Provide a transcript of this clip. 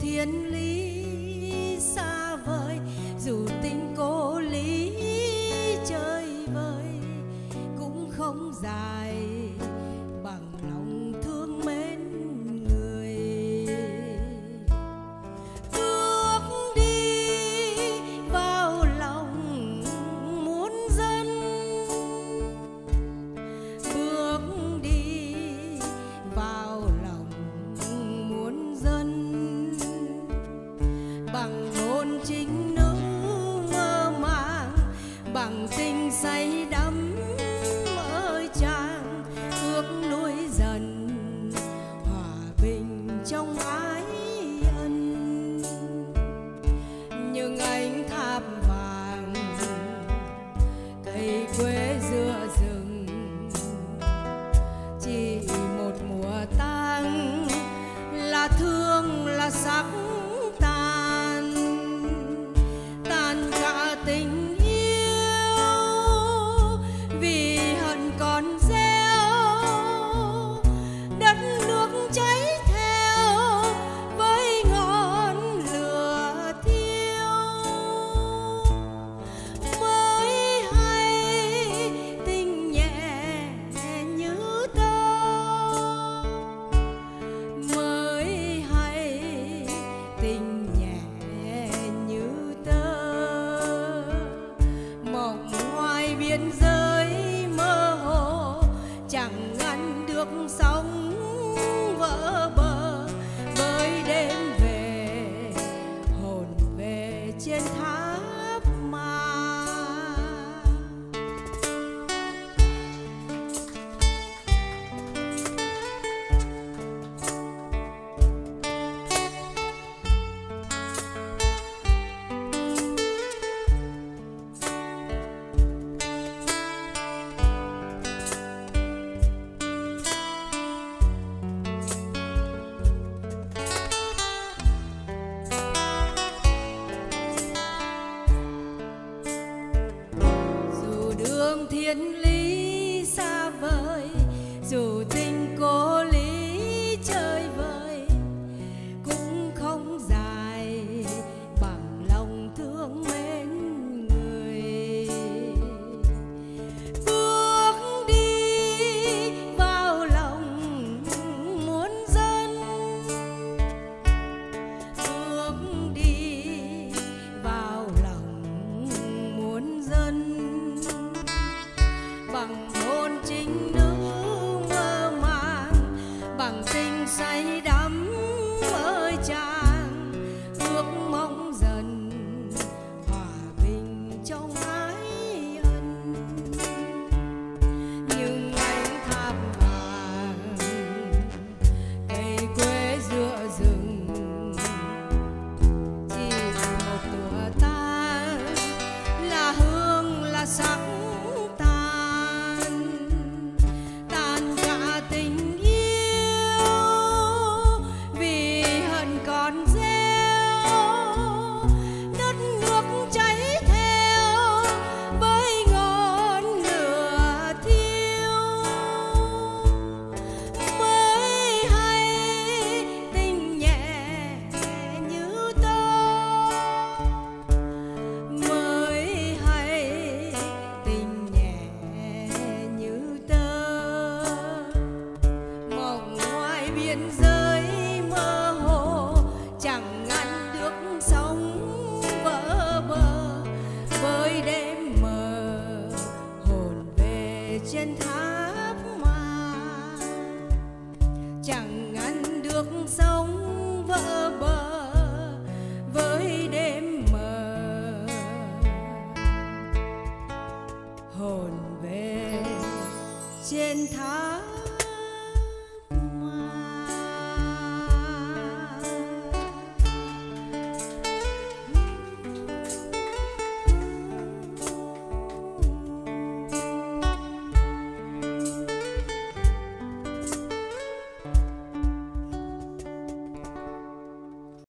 thiên lý. chính nỗi mơ màng, bằng tình say đắm mơ chàng, ước nuôi dần hòa bình trong ai biên giới mơ hồ chẳng thiên lý xa vời. trên tháp mà chẳng ngăn được sống vỡ bờ với đêm mờ. Hồn về trên tháp